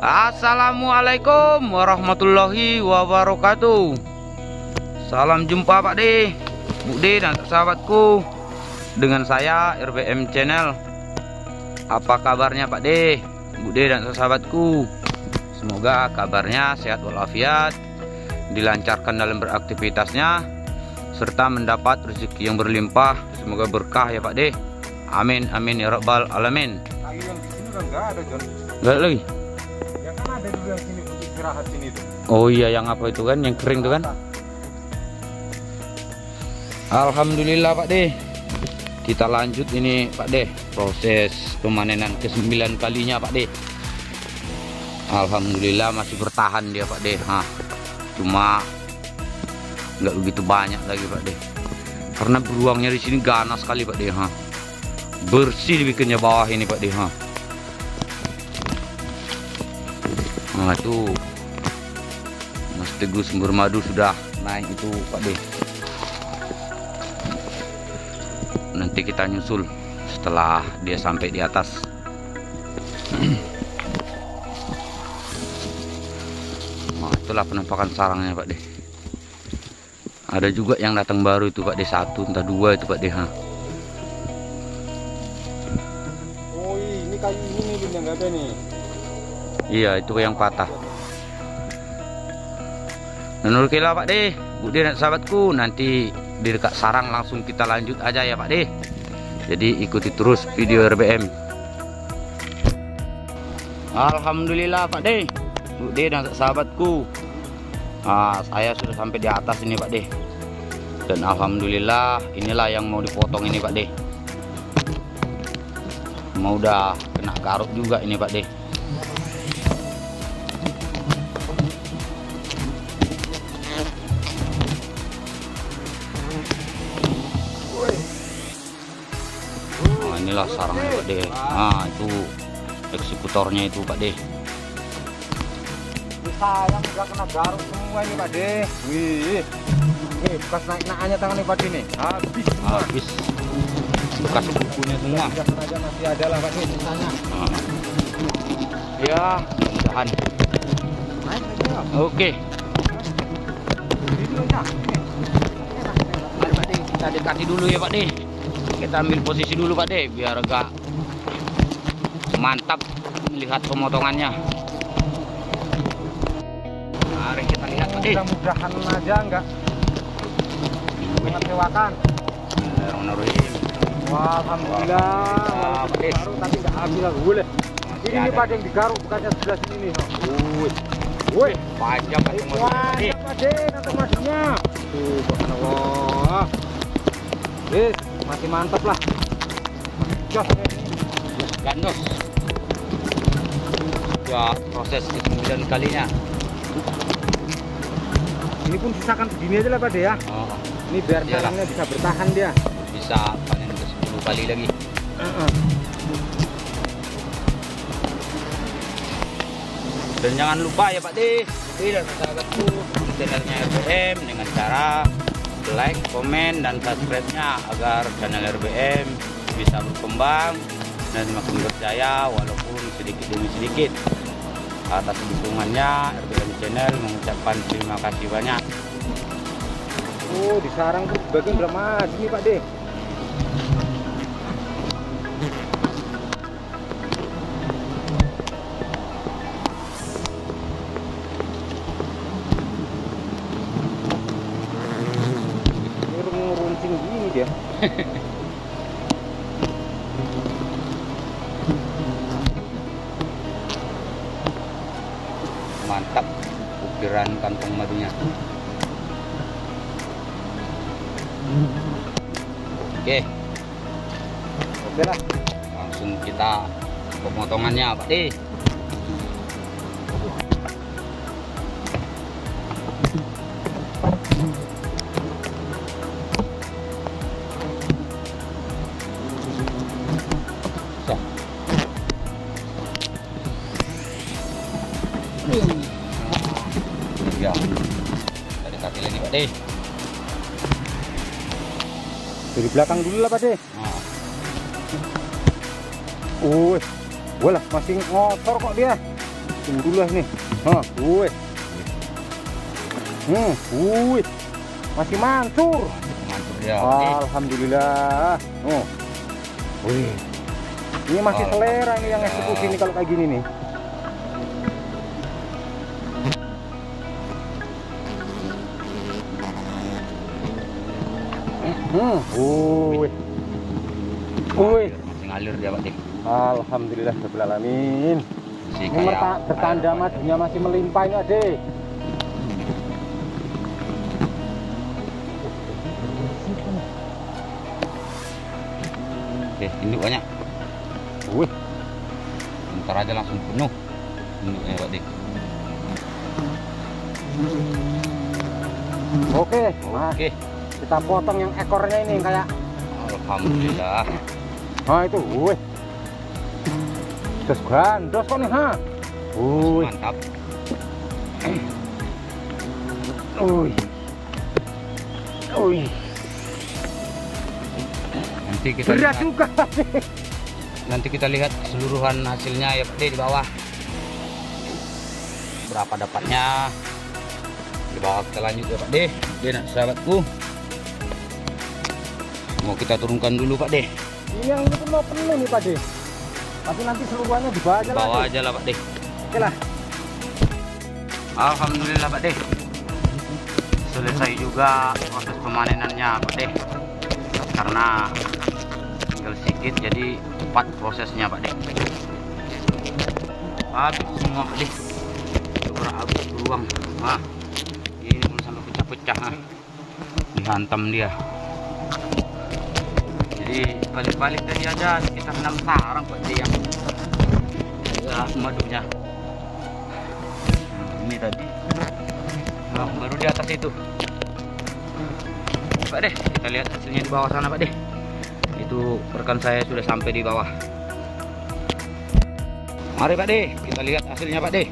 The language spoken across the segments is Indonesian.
Assalamualaikum warahmatullahi wabarakatuh. Salam jumpa Pak D. Bu D dan sahabatku. Dengan saya RBM Channel. Apa kabarnya Pak D? Bu D dan sahabatku. Semoga kabarnya sehat walafiat Dilancarkan dalam beraktivitasnya Serta mendapat rezeki yang berlimpah. Semoga berkah ya Pak D. Amin amin ya rabbal alamin. Air yang di sini udah enggak ada, John. Enggak lagi Oh iya yang apa itu kan? Yang kering tuh kan? Alhamdulillah Pak De kita lanjut ini Pak De proses pemanenan ke sembilan kalinya Pak De Alhamdulillah masih bertahan dia Pak De Hah, cuma nggak begitu banyak lagi Pak De karena beruangnya di sini ganas sekali Pak De Hah. bersih dibikinnya bawah ini Pak De Hah. Nah itu Mas Teguh sumber madu sudah naik itu Pak De nanti kita nyusul setelah dia sampai di atas. Nah, itulah penampakan sarangnya Pak De ada juga yang datang baru itu Pak De satu entah dua itu Pak De ha. Oh, ini kayu ini nih yang ada nih. iya itu yang patah menurut kila Pak De Bu De dan sahabatku. Nanti di dekat sarang langsung kita lanjut aja ya Pak De jadi ikuti terus video RBM Alhamdulillah Pak De Bu De dan sahabatku. Nah, saya sudah sampai di atas ini Pak De dan Alhamdulillah inilah yang mau dipotong ini Pak De mau udah kena garuk juga ini Pak De inilah sarangnya Pak De. Nah, itu eksekutornya itu Pak De. Sayang udah kena garuk semua ini Pak De. Wih. Nih, bekas naik-naiknya tangan nih Pak De nih. Habis semua. Habis bekas bukunya semua. Aja masih ada lah Pak De sisanya. Nah. Ya, mudahan. Naik. Oke. Kita dekati dulu ya Pak De. Kita ambil posisi dulu Pak De, biar agak mantap melihat pemotongannya. Mari kita lihat Pak De. Mudah-mudahan aja enggak mengecewakan. Bismillahirrahmanirrahim. Wah, alhamdulillah. Pak De. baru tapi enggak habis lah boleh. Ini nih. Pak yang digaruk bukannya sebelah sini nih. Wih, Woi, panjang Pak iya, Pak De, madunya. Tuh, subhanallah. Wis, masih mantap lah. Jos. Gandos. Ya, proses ke-9 kalinya. Ini pun sisakan begini aja lah Pak ya. Oh, Ini biar sarangnya bisa bertahan dia. bisa panen ke 10 kali lagi. Dan jangan lupa ya Pak De, ikuti dan sahabatku di channelnya RBM dengan cara like, komen, dan subscribe-nya agar channel RBM bisa berkembang dan semakin berjaya walaupun sedikit demi sedikit. Atas dukungannya RBM Channel mengucapkan terima kasih banyak. Oh, di sarang tuh bagian udah maju Pak De. Mantap ukiran kantong madunya. Oke, Oke lah. langsung kita pemotongannya Pak De. Ya. Dari kaki lagi Pak De. Dari belakang dulu lah Pak De. Nah, Wih, Walah, masih ngotor kok dia. tunggu lah nih Hah, wih hmm wih masih dia. Pak De. Alhamdulillah oh wih ini masih selera ini yang eksekusi ini kalau kayak gini nih Hmm, wih, wih, ngalir dia Pak. Alhamdulillah Rabbil Alamin. Si Ini bertanda De. madunya masih melimpah ini ade. Oke, induk banyak. Wih, Bentar aja langsung penuh. Induknya Pak De. oke. Oke. Kita potong yang ekornya ini yang kayak. Alhamdulillah. Nah itu, wih. Terus gandos kok nih, ha? Wih, Mantap. wih. Wih, Nanti kita berat lihat, juga. nanti kita lihat keseluruhan hasilnya ya di bawah. Berapa dapatnya? Di bawah kita lanjut ya Pak De. Dia nak sahabatku. Mau kita turunkan dulu Pak De. Ini yang itu mau penuh nih, Pak De. Tapi nanti seluruhannya di bawah aja lah. bawah De. aja lah Pak De. Oke lah. Alhamdulillah Pak De. Selesai juga proses pemanenannya Pak De. Karena tinggal sedikit jadi cepat prosesnya Pak De. Habis semua Pak De. Coba habis beruang. Ah, ini pun sampai pecah-pecah. Ah. Dihantam dia. Jadi balik-balik tadi aja sekitar 6 sarang De yang ya, madunya ini tadi. Nah, baru di atas itu. Pak deh kita lihat hasilnya di bawah sana Pak deh. Itu rekan saya sudah sampai di bawah. Mari Pak deh kita lihat hasilnya Pak deh.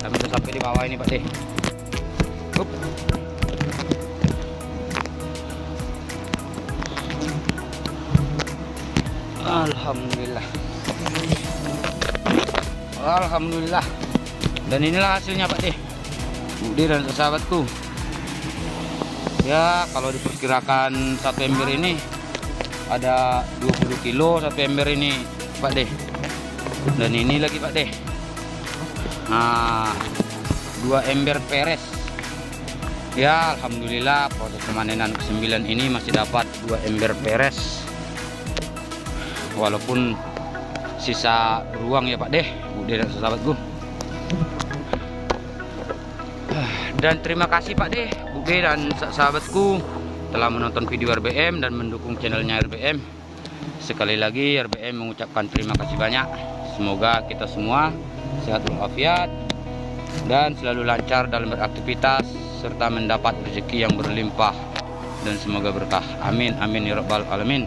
Kami sudah sampai di bawah ini Pak deh. Hup. Alhamdulillah Alhamdulillah. Dan inilah hasilnya Pak De. Budi dan sahabatku. Ya, kalau diperkirakan satu ember ini ada 20 kilo satu ember ini Pak De. Dan ini lagi Pak De. Nah, dua ember peres. Ya, alhamdulillah proses pemanenan ke-9 ini masih dapat dua ember peres. Walaupun sisa beruang ya Pak Deh, Bude dan sahabatku. Dan terima kasih Pak Deh, Bude dan sa- sahabatku telah menonton video RBM dan mendukung channelnya RBM. Sekali lagi RBM mengucapkan terima kasih banyak. Semoga kita semua sehat walafiat dan selalu lancar dalam beraktivitas serta mendapat rezeki yang berlimpah dan semoga berkah. Amin amin ya rabbal alamin.